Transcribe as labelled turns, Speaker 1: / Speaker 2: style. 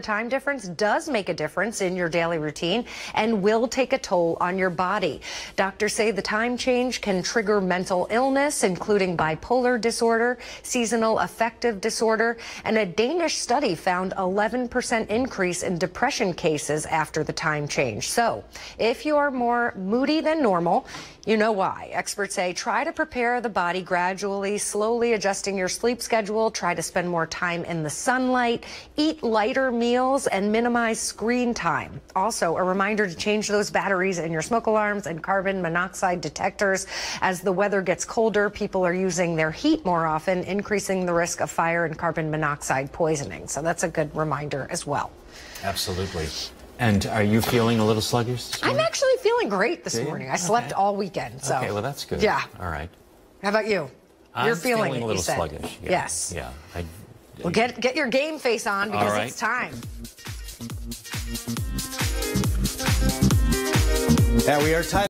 Speaker 1: Time difference does make a difference in your daily routine and will take a toll on your body. Doctors say the time change can trigger mental illness, including bipolar disorder, seasonal affective disorder, and a Danish study found 11% increase in depression cases after the time change. So, if you are more moody than normal, you know why. Experts say try to prepare the body gradually, slowly adjusting your sleep schedule, try to spend more time in the sunlight, eat lighter meals meals and minimize screen time. Also, a reminder to change those batteries in your smoke alarms and carbon monoxide detectors. As the weather gets colder, people are using their heat more often, increasing the risk of fire and carbon monoxide poisoning. So that's a good reminder as well.
Speaker 2: Absolutely. And are you feeling a little sluggish?
Speaker 1: I'm actually feeling great this morning. I slept all weekend. So.
Speaker 2: Okay, well, that's good.
Speaker 1: Yeah.
Speaker 2: All right.
Speaker 1: How about you? You're
Speaker 2: I'm
Speaker 1: feeling,
Speaker 2: feeling a little sluggish. Yeah.
Speaker 1: Yes.
Speaker 2: Yeah. I,
Speaker 1: Well, get get your game face on because
Speaker 2: right.
Speaker 1: it's time.
Speaker 3: Yeah, we are tied.